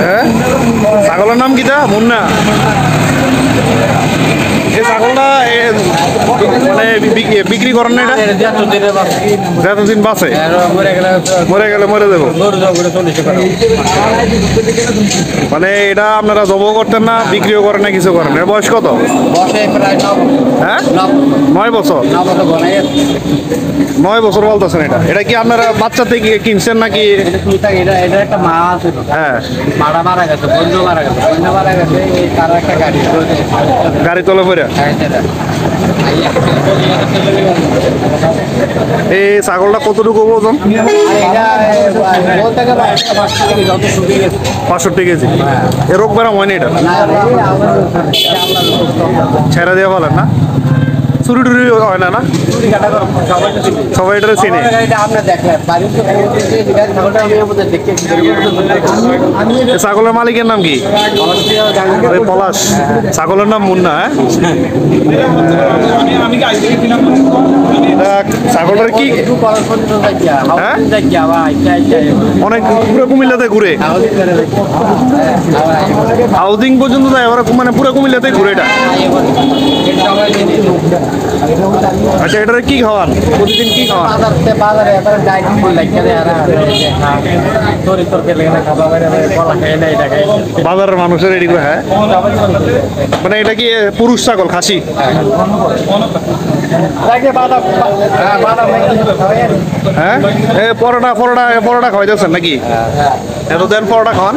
হ্যাঁ? ছাগলের নাম কিটা মুন্না। ছাগলটা মানে বিক্রি করেন না এটা? যতদিন বাঁচে? মরে গেলে মরে দেবো মানে এটা আপনারা জবও করতেন না, বিক্রিও করেন না, কিছু করেন এর বয়স কত? হ্যাঁ? নয় বছর। নয় বছর বলতেছেন এটা। এটা কি আপনারা বাচ্চা থেকে কিনছেন নাকি। হ্যাঁ। গাড়ি তলে পড়ে? এই ছাগলটা কতটুকু ওজন? পাঁচষট্টি কেজি। এ রোগ বেড়া হয়নি এটা? ছেড়ে দেওয়া বলেন না? চুরি হয় না না? সবাই ছাগলের মালিকের নাম কি? পলাশ। ছাগলের নাম মুন্না হ্যাঁ? ছাগলের কি হ্যাঁ? অনেক পুরো কুমিল্লাতে ঘুরে। হাউজিং পর্যন্ত যায় এবার মানে পুরো কুমিল্লাতে ঘুরে এটা। আচ্ছা এটার কি খাওয়ান? প্রতিদিন কি খাওয়ান? বাজার বাজারে এবার ডাইটিং বল লাগে রে তোরি তোর কে লাগে খাবার বাইরে বলা খাই না এটা খাই। বাজারের মানুষের এদিকে হ্যাঁ? মানে এটা কি পুরুষ ছাগল খাসি? হ্যাঁ হ্যাঁ? এ পরোটা পরোটা পরোটা খাওয়াইতেছেন নাকি? এত দেন পরোটা খাওয়ান?